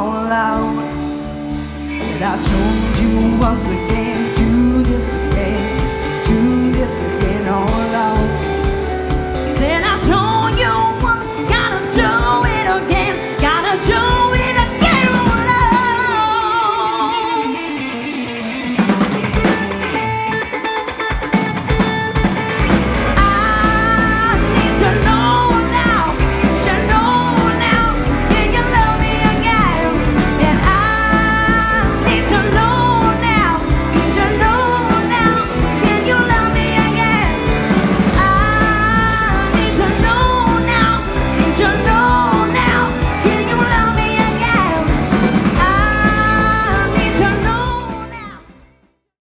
all out. Said I told you once again, do this again, do this again all out. Said I told you once, gotta do it again, gotta do it.